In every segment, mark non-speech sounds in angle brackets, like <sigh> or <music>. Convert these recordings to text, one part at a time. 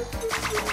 Thank you.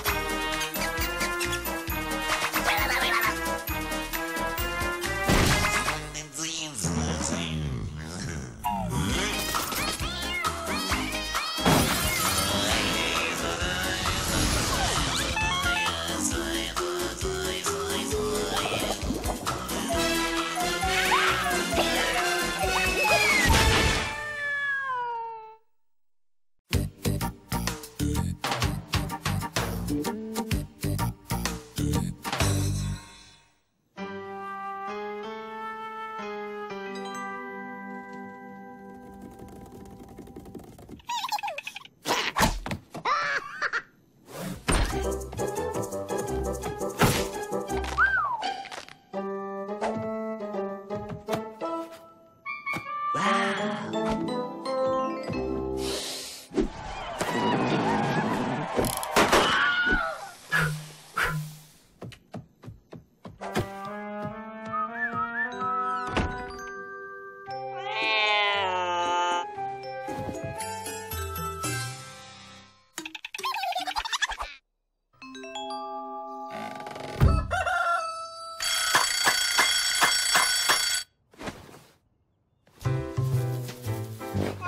Yeah.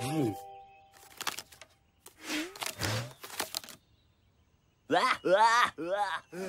Mm. <laughs> <laughs> Ah, ah, ah.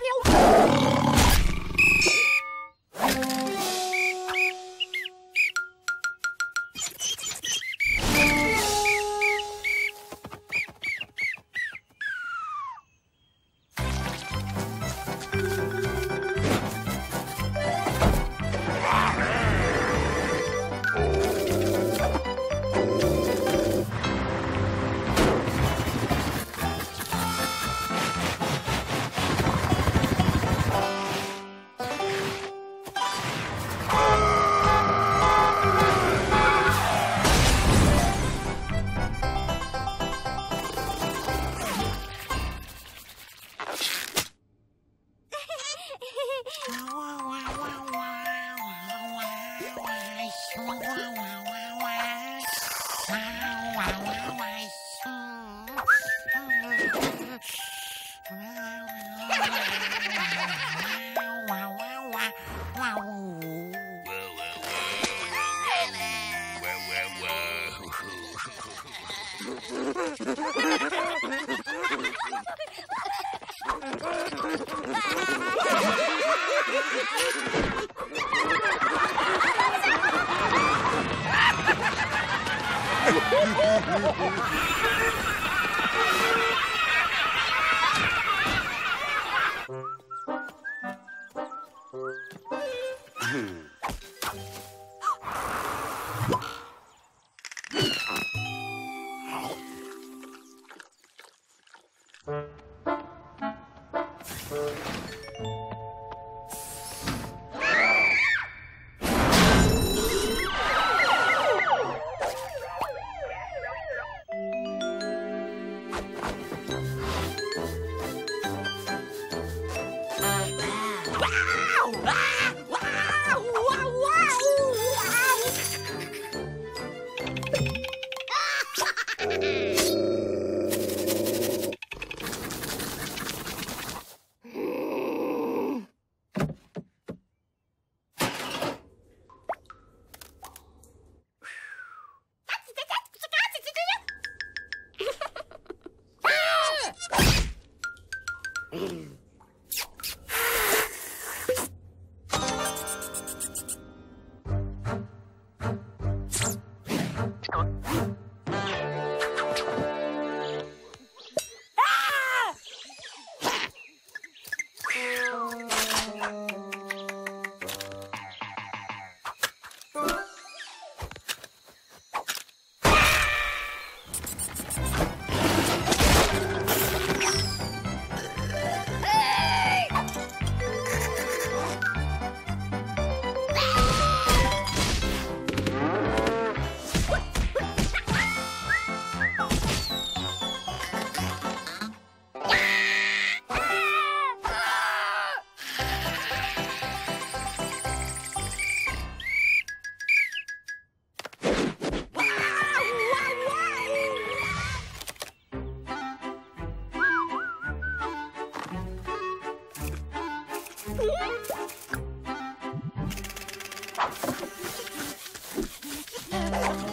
for Thank you.